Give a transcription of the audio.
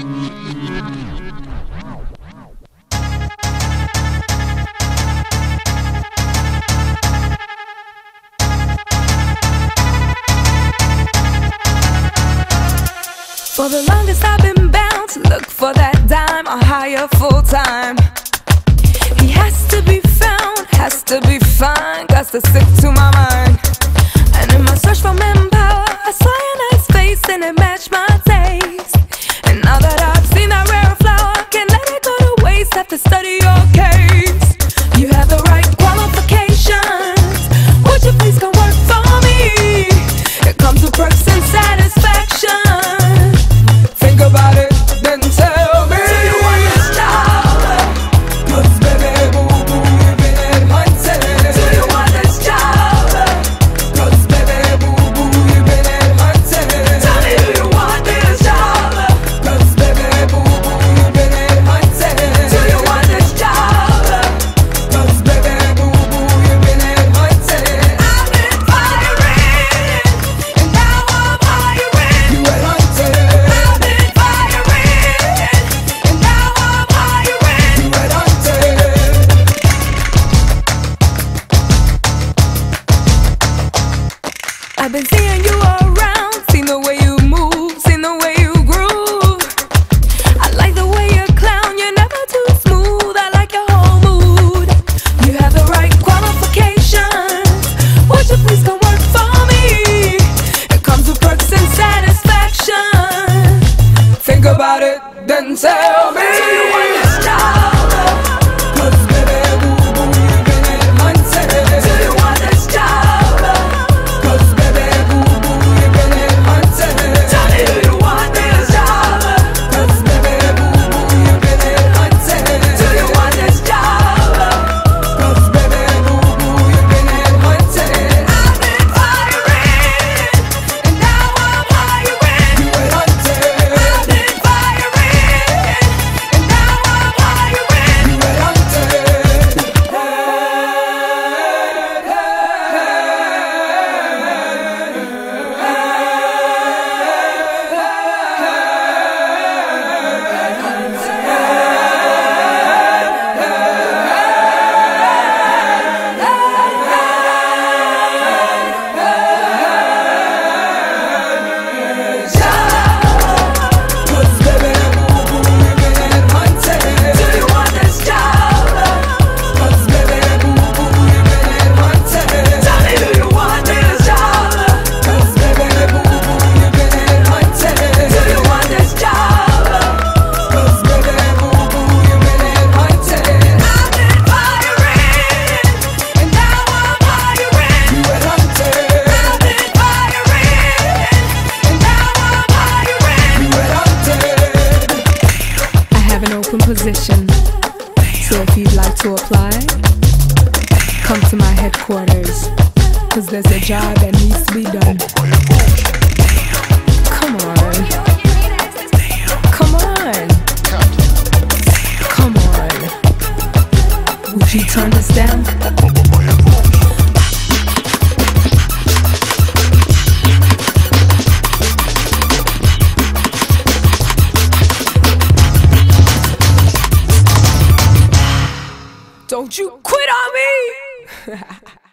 For the longest I've been bound to look for that dime or hire full time. He has to be found, has to be fine Got to stick to my mind. And in my search for empire. your case. You had the right. themselves. position. So if you'd like to apply, come to my headquarters, cause there's a job that needs to be done. Don't you quit on me!